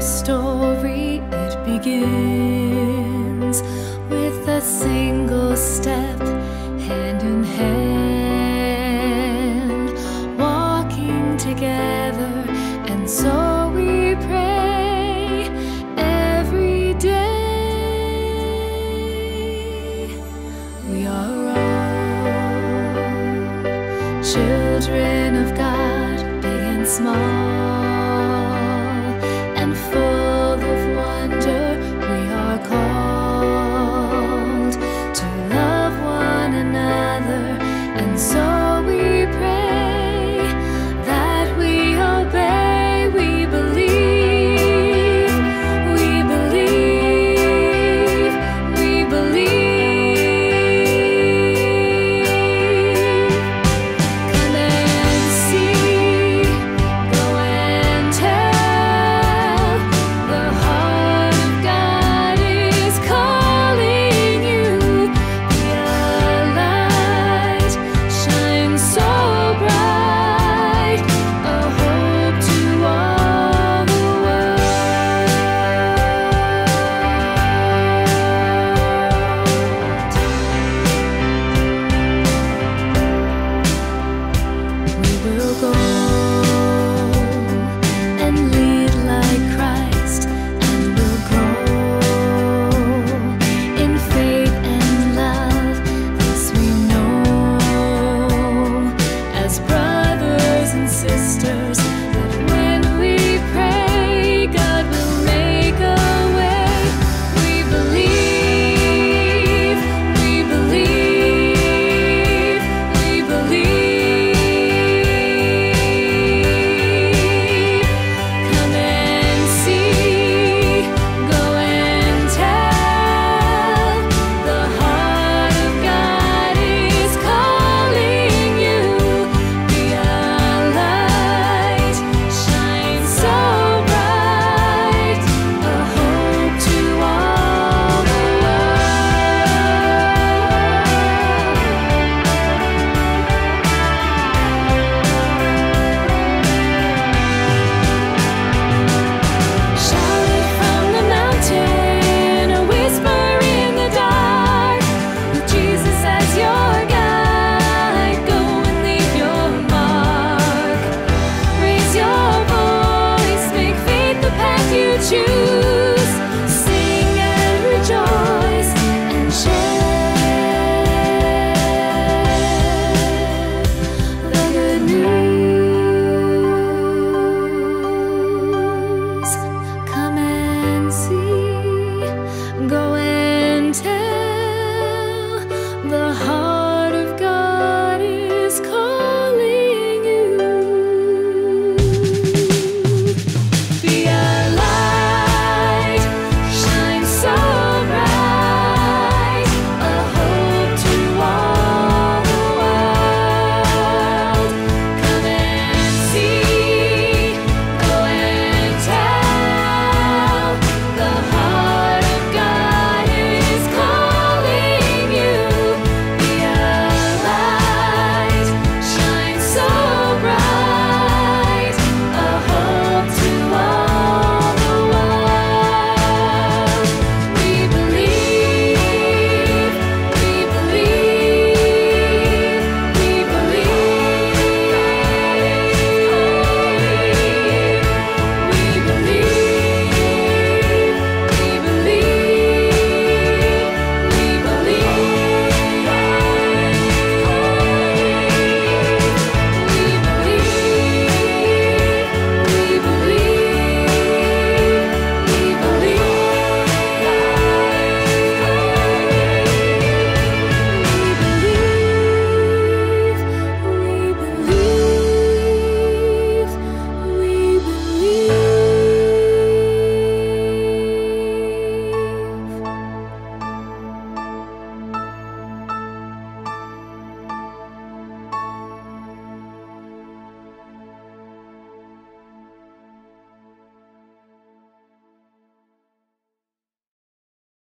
story it begins with a single step, hand in hand, walking together, and so we pray every day. We are all children of God, big and small.